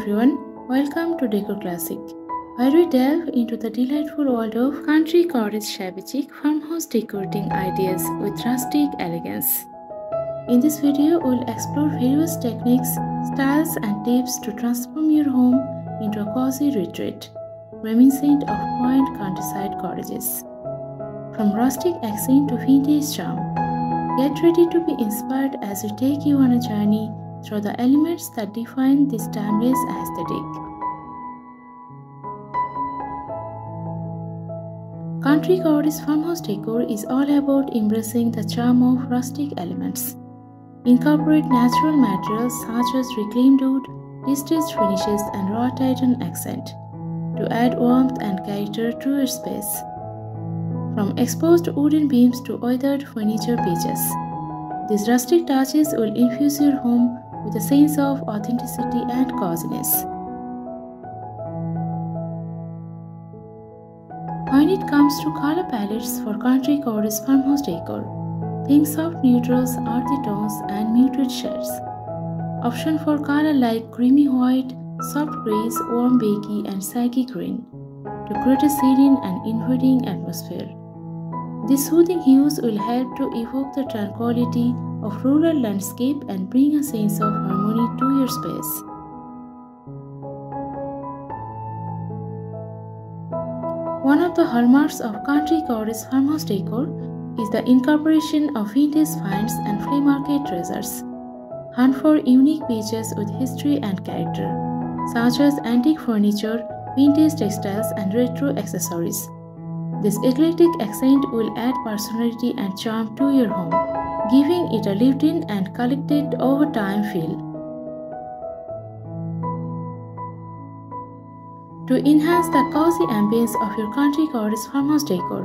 everyone, welcome to Decor Classic, where we delve into the delightful world of country cottage shabby chic farmhouse decorating ideas with rustic elegance. In this video, we'll explore various techniques, styles, and tips to transform your home into a cozy retreat, reminiscent of quaint countryside cottages. From rustic accent to vintage charm, get ready to be inspired as we take you on a journey through the elements that define this timeless aesthetic. Country Cottage farmhouse decor is all about embracing the charm of rustic elements. Incorporate natural materials such as reclaimed wood, distressed finishes, and rattan accent to add warmth and character to your space. From exposed wooden beams to weathered furniture pieces, these rustic touches will infuse your home with a sense of authenticity and coziness. When it comes to color palettes for country cottage farmhouse decor, think soft neutrals, earthy tones, and muted shades. Option for color like creamy white, soft grays, warm bakey, and sage green to create a serene and inviting atmosphere. These soothing hues will help to evoke the tranquility of rural landscape and bring a sense of harmony to your space. One of the hallmarks of country cottage farmhouse decor is the incorporation of vintage finds and flea market treasures. Hunt for unique pieces with history and character, such as antique furniture, vintage textiles, and retro accessories. This eclectic accent will add personality and charm to your home giving it a lived in and collected over time feel. To enhance the cozy ambience of your country cottage farmhouse decor,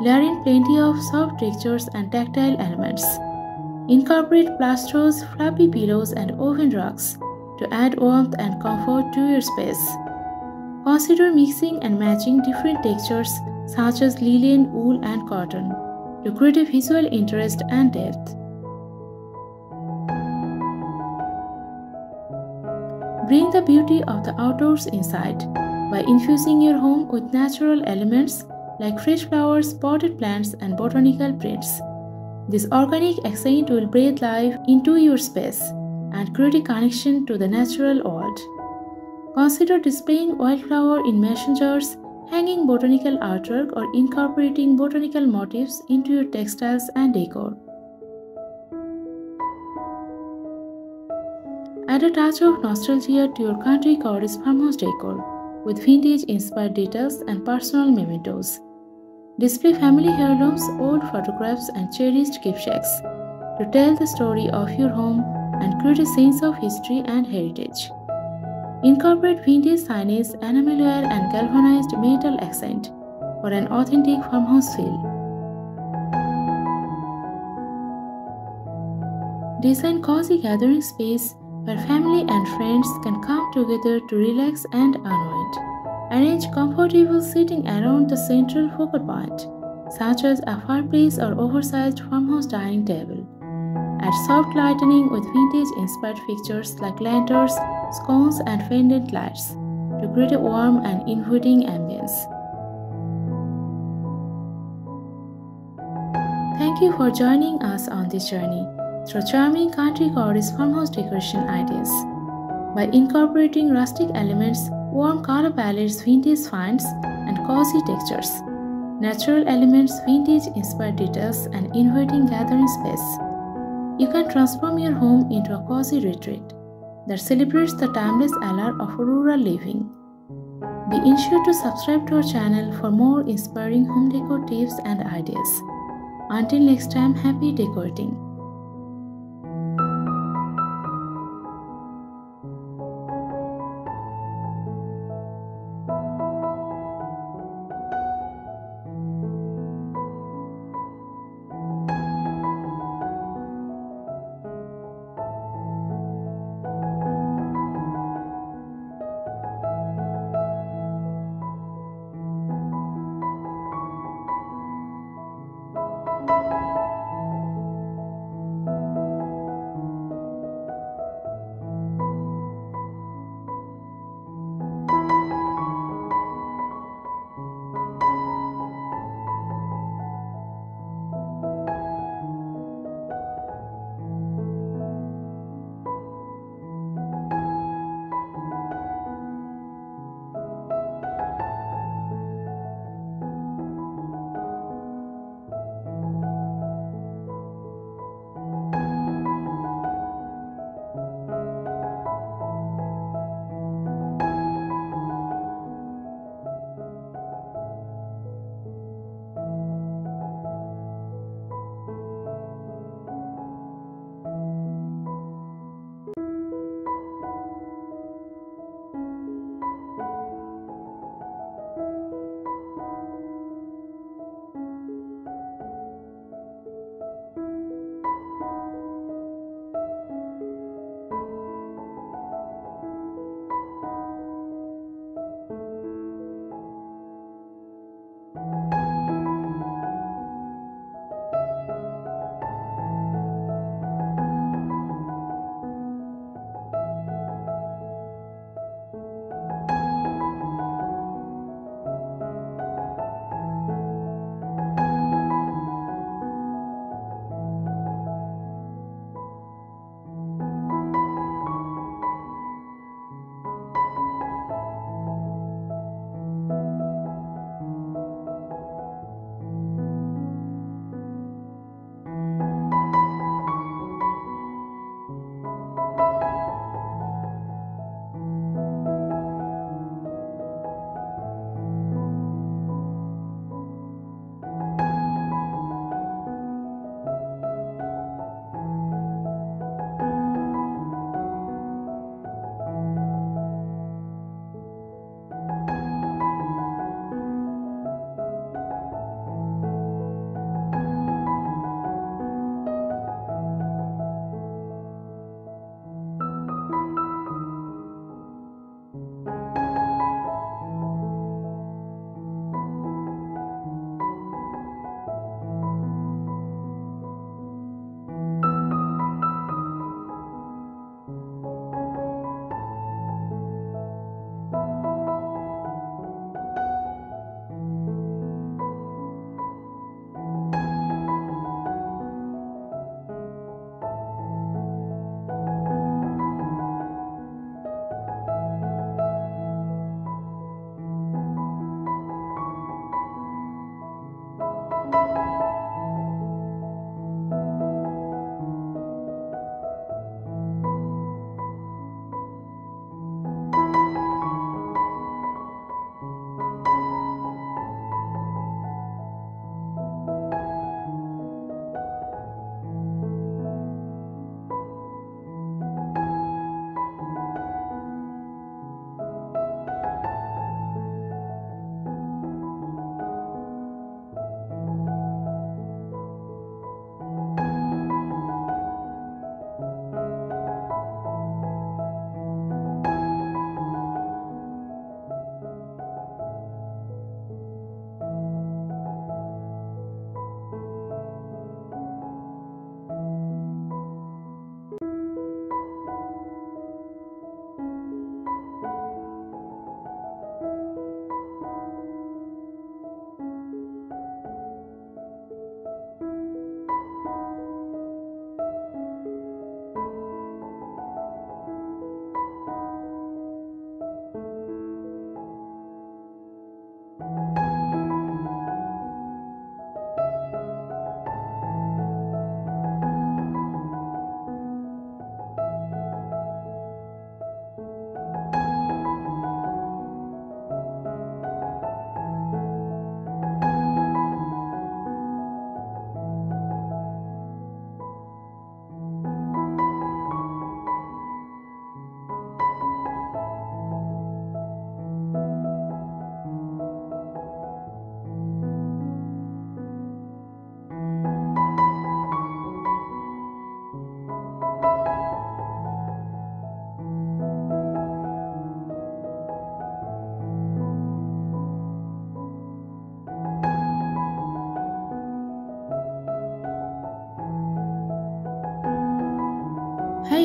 layer in plenty of soft textures and tactile elements. Incorporate plasters, fluffy pillows, and woven rugs to add warmth and comfort to your space. Consider mixing and matching different textures such as linen, wool, and cotton to create visual interest and depth. Bring the beauty of the outdoors inside by infusing your home with natural elements like fresh flowers, potted plants, and botanical prints. This organic accent will breathe life into your space and create a connection to the natural world. Consider displaying wildflower in mason jars hanging botanical artwork or incorporating botanical motifs into your textiles and decor. Add a touch of nostalgia to your country cottage farmhouse decor with vintage inspired details and personal mementos. Display family heirlooms, old photographs, and cherished keepsakes to tell the story of your home and create a sense of history and heritage. Incorporate vintage signage, enamel ware and galvanized metal accent for an authentic farmhouse feel. Design cozy gathering space where family and friends can come together to relax and unwind. Arrange comfortable seating around the central focal point, such as a fireplace or oversized farmhouse dining table. Add soft lighting with vintage-inspired fixtures like lanterns, sconces, and pendant lights to create a warm and inviting ambience. Thank you for joining us on this journey through charming country cottage farmhouse decoration ideas. By incorporating rustic elements, warm color palettes, vintage finds, and cozy textures, natural elements, vintage inspired details, and inviting gathering space, you can transform your home into a cozy retreat that celebrates the timeless allure of rural living. Be sure to subscribe to our channel for more inspiring home decor tips and ideas. Until next time, happy decorating!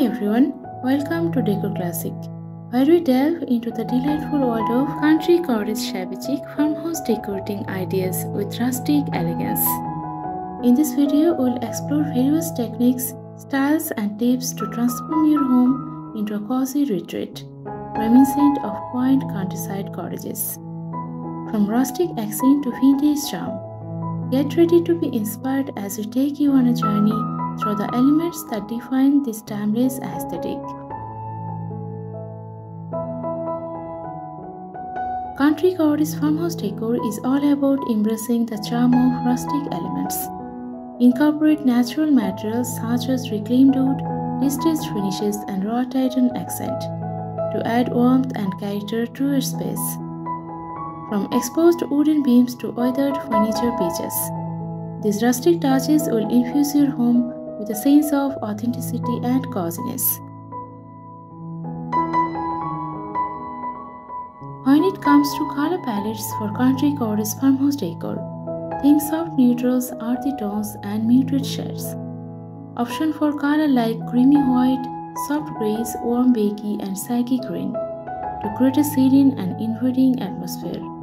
Everyone, welcome to Decor Classic, where we delve into the delightful world of country cottage shabby chic farmhouse decorating ideas with rustic elegance. In this video, we'll explore various techniques, styles, and tips to transform your home into a cozy retreat, reminiscent of quaint countryside cottages. From rustic accent to vintage charm, get ready to be inspired as we take you on a journey through the elements that define this timeless aesthetic. Country cottage farmhouse decor is all about embracing the charm of rustic elements. Incorporate natural materials such as reclaimed wood, distressed finishes, and rattan accent to add warmth and character to your space. From exposed wooden beams to weathered furniture pieces, these rustic touches will infuse your home with a sense of authenticity and coziness. When it comes to color palettes for country cottage farmhouse decor, Think soft neutrals, earthy tones, and muted shades. Option for color like creamy white, soft grays, warm bakey, and sage green to create a serene and inviting atmosphere.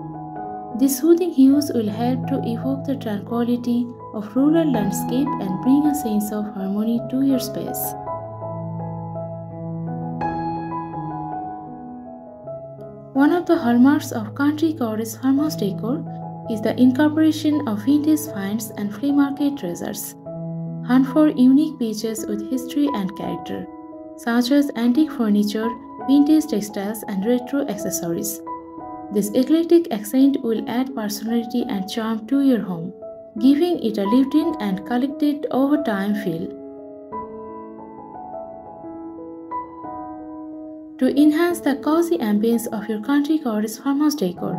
These soothing hues will help to evoke the tranquility of rural landscape and bring a sense of harmony to your space. One of the hallmarks of country cottage farmhouse decor is the incorporation of vintage finds and flea market treasures. Hunt for unique pieces with history and character, such as antique furniture, vintage textiles, and retro accessories. This eclectic accent will add personality and charm to your home, giving it a lived in and collected over time feel. To enhance the cozy ambience of your country cottage farmhouse decor,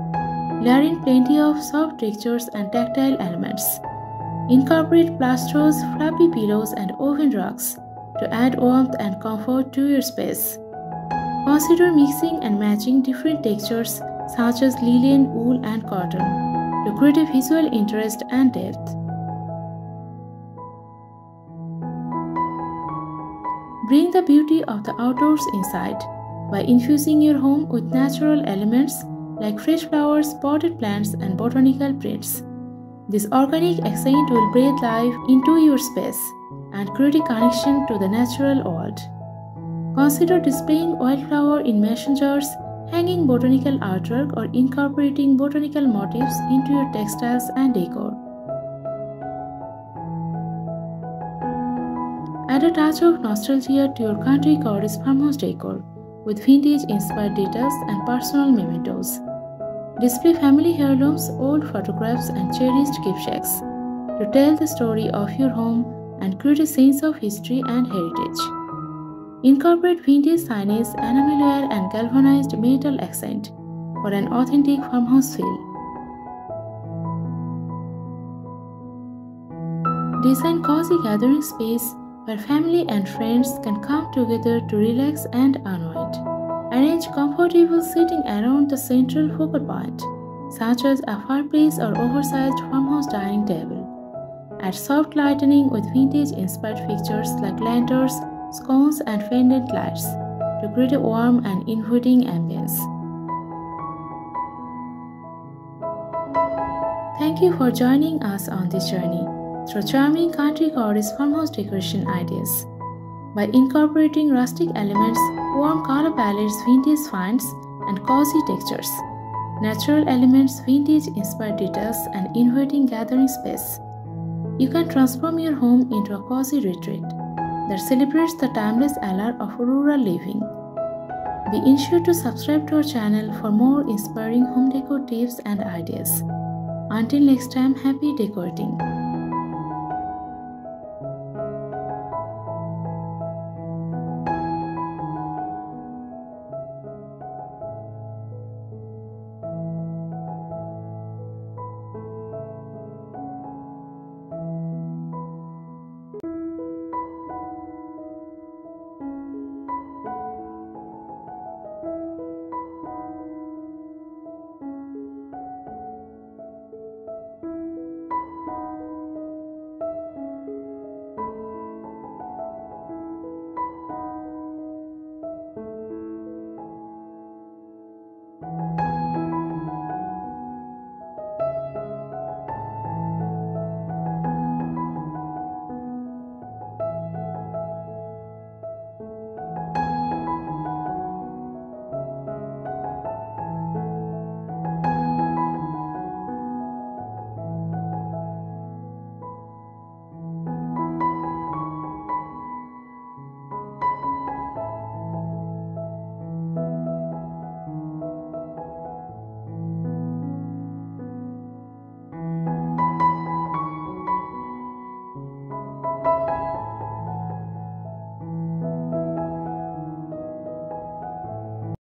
layer in plenty of soft textures and tactile elements. Incorporate plasters, fluffy pillows, and woven rugs to add warmth and comfort to your space. Consider mixing and matching different textures such as linen, wool, and cotton to create a visual interest and depth. Bring the beauty of the outdoors inside by infusing your home with natural elements like fresh flowers, potted plants, and botanical prints. This organic accent will breathe life into your space and create a connection to the natural world. Consider displaying wildflower in mason jars, hanging botanical artwork, or incorporating botanical motifs into your textiles and decor. Add a touch of nostalgia to your country cottage farmhouse decor with vintage inspired details and personal mementos. Display family heirlooms, old photographs, and cherished keepsakes to tell the story of your home and create a sense of history and heritage. Incorporate vintage signage, enamel and galvanized metal accent for an authentic farmhouse feel. Design cozy gathering space where family and friends can come together to relax and unwind. Arrange comfortable seating around the central focal point, such as a fireplace or oversized farmhouse dining table. Add soft lighting with vintage-inspired fixtures like lanterns, sconces, and pendant lights to create a warm and inviting ambience. Thank you for joining us on this journey through charming country cottage farmhouse decoration ideas. By incorporating rustic elements, warm color palettes, vintage finds, and cozy textures, natural elements, vintage inspired details, and inviting gathering space, you can transform your home into a cozy retreat that celebrates the timeless allure of rural living. Be ensure to subscribe to our channel for more inspiring home decor tips and ideas. Until next time, happy decorating!